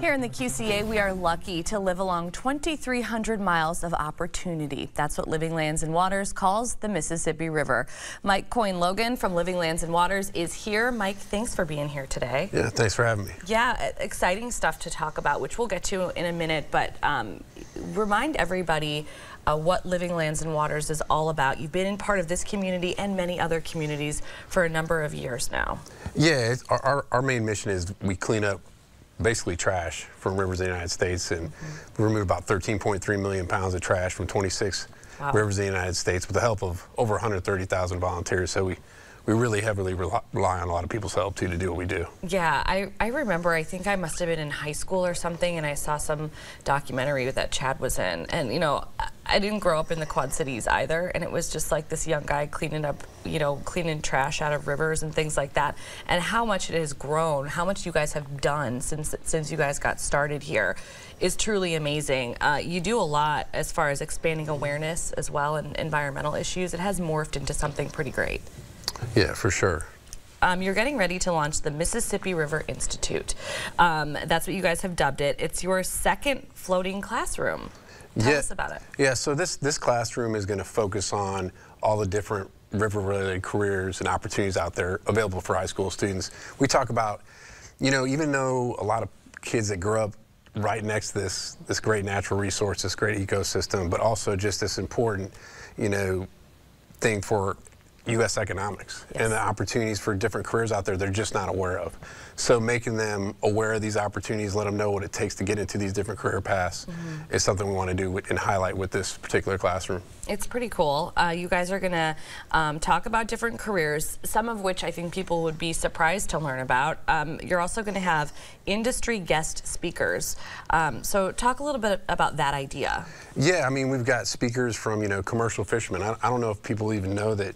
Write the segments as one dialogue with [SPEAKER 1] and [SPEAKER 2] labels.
[SPEAKER 1] Here in the QCA, we are lucky to live along 2,300 miles of opportunity. That's what Living Lands and Waters calls the Mississippi River. Mike Coyne Logan from Living Lands and Waters is here. Mike, thanks for being here today.
[SPEAKER 2] Yeah, thanks for having me.
[SPEAKER 1] Yeah, exciting stuff to talk about, which we'll get to in a minute, but um, remind everybody uh, what Living Lands and Waters is all about. You've been in part of this community and many other communities for a number of years now.
[SPEAKER 2] Yeah, our, our, our main mission is we clean up basically trash from rivers in the United States, and mm -hmm. we remove about 13.3 million pounds of trash from 26 wow. rivers in the United States with the help of over 130,000 volunteers. So we we really heavily rely on a lot of people's help too to do what we do.
[SPEAKER 1] Yeah, I, I remember, I think I must have been in high school or something and I saw some documentary that Chad was in and you know, I didn't grow up in the Quad Cities either and it was just like this young guy cleaning up, you know, cleaning trash out of rivers and things like that and how much it has grown, how much you guys have done since since you guys got started here is truly amazing. Uh, you do a lot as far as expanding awareness as well and environmental issues. It has morphed into something pretty great.
[SPEAKER 2] Yeah, for sure.
[SPEAKER 1] Um, you're getting ready to launch the Mississippi River Institute. Um, that's what you guys have dubbed it. It's your second floating classroom. Tell
[SPEAKER 2] yeah,
[SPEAKER 1] us about it.
[SPEAKER 2] Yeah, so this, this classroom is going to focus on all the different river-related careers and opportunities out there available for high school students. We talk about, you know, even though a lot of kids that grow up right next to this, this great natural resource, this great ecosystem, but also just this important, you know, thing for U.S. economics yes. and the opportunities for different careers out there they're just not aware of. So making them aware of these opportunities, let them know what it takes to get into these different career paths mm -hmm. is something we want to do and highlight with this particular classroom.
[SPEAKER 1] It's pretty cool. Uh, you guys are going to um, talk about different careers, some of which I think people would be surprised to learn about. Um, you're also going to have industry guest speakers. Um, so talk a little bit about that idea.
[SPEAKER 2] Yeah, I mean, we've got speakers from, you know, commercial fishermen. I, I don't know if people even know that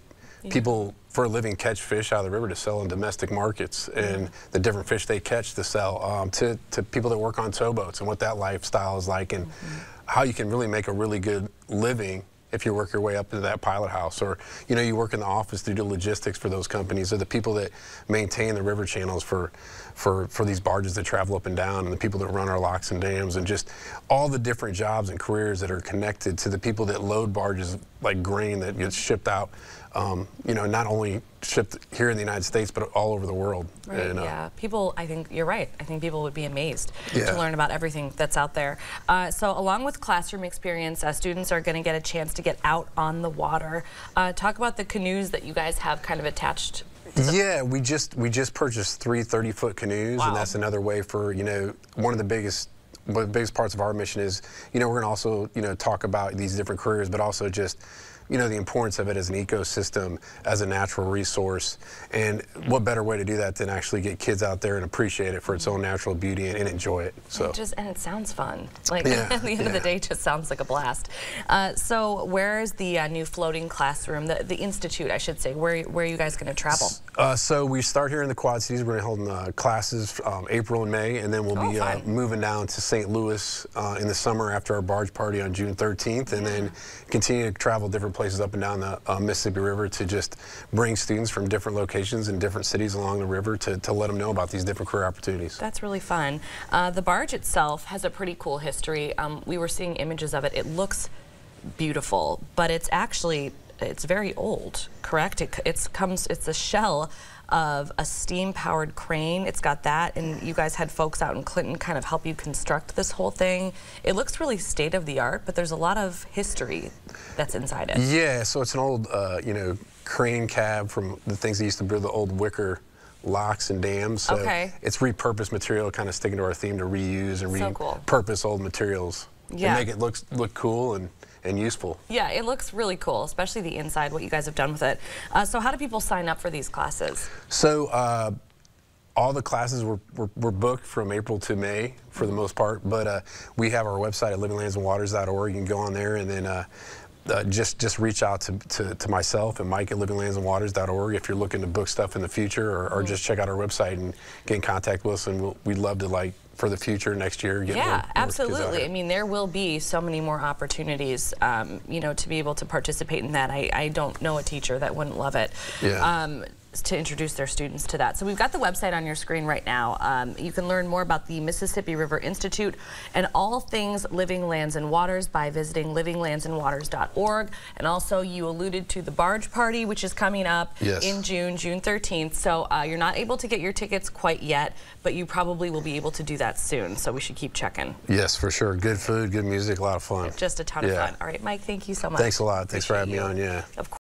[SPEAKER 2] People for a living catch fish out of the river to sell in domestic markets and the different fish they catch to sell um, to, to people that work on towboats and what that lifestyle is like and mm -hmm. how you can really make a really good living if you work your way up into that pilot house or you know you work in the office to do logistics for those companies or the people that maintain the river channels for for for these barges that travel up and down and the people that run our locks and dams and just all the different jobs and careers that are connected to the people that load barges like grain that gets shipped out um, you know, not only shipped here in the United States, but all over the world.
[SPEAKER 1] Right, and, uh, yeah, people, I think you're right. I think people would be amazed yeah. to learn about everything that's out there. Uh, so along with classroom experience, uh, students are going to get a chance to get out on the water. Uh, talk about the canoes that you guys have kind of attached
[SPEAKER 2] yeah, we just we just purchased three 30-foot canoes, wow. and that's another way for, you know, one of the biggest one of the biggest parts of our mission is, you know, we're going to also, you know, talk about these different careers, but also just you know, the importance of it as an ecosystem, as a natural resource. And what better way to do that than actually get kids out there and appreciate it for its own natural beauty and, and enjoy it. So
[SPEAKER 1] it just and it sounds fun. Like yeah, at the end yeah. of the day, it just sounds like a blast. Uh, so where is the uh, new floating classroom, the, the institute, I should say? Where where are you guys going to travel?
[SPEAKER 2] Uh, so we start here in the Quad Cities. We're going to hold uh, classes um, April and May, and then we'll oh, be uh, moving down to St. Louis uh, in the summer after our barge party on June 13th, and then continue to travel different places up and down the uh, Mississippi River to just bring students from different locations and different cities along the river to, to let them know about these different career opportunities.
[SPEAKER 1] That's really fun. Uh, the barge itself has a pretty cool history. Um, we were seeing images of it. It looks beautiful, but it's actually it's very old, correct? It it's comes it's a shell of a steam-powered crane. It's got that, and you guys had folks out in Clinton kind of help you construct this whole thing. It looks really state-of-the-art, but there's a lot of history that's inside it.
[SPEAKER 2] Yeah, so it's an old, uh, you know, crane cab from the things that used to build the old wicket locks and dams. So
[SPEAKER 1] okay.
[SPEAKER 2] it's repurposed material, kind of sticking to our theme to reuse and so repurpose cool. old materials yeah. and make it look look cool and and useful.
[SPEAKER 1] Yeah, it looks really cool, especially the inside, what you guys have done with it. Uh, so how do people sign up for these classes?
[SPEAKER 2] So uh, all the classes were, were, were, booked from April to May for the most part, but uh, we have our website at livinglandsandwaters.org. You can go on there and then uh, just just reach out to, to, to, myself and Mike at livinglandsandwaters.org if you're looking to book stuff in the future or, or, just check out our website and get in contact with us and we'll, we'd love to like for the future next year.
[SPEAKER 1] yeah, more, absolutely. I mean, there will be so many more opportunities, um, you know, to be able to participate in that. I, I don't know a teacher that wouldn't love it.
[SPEAKER 2] Yeah. Um,
[SPEAKER 1] to introduce their students to that. So we've got the website on your screen right now. Um, you can learn more about the Mississippi River Institute and all things living lands and waters by visiting livinglandsandwaters.org. And also, you alluded to the barge party, which is coming up
[SPEAKER 2] Yes.
[SPEAKER 1] in June, June 13th. So uh, you're not able to get your tickets quite yet, but you probably will be able to do that soon. So we should keep checking.
[SPEAKER 2] Yes, for sure. Good food, good music, a lot of fun.
[SPEAKER 1] Just a ton of fun. All right, Mike, thank you so much.
[SPEAKER 2] Thanks a lot. Thanks for having me on. Yeah.
[SPEAKER 1] Of course.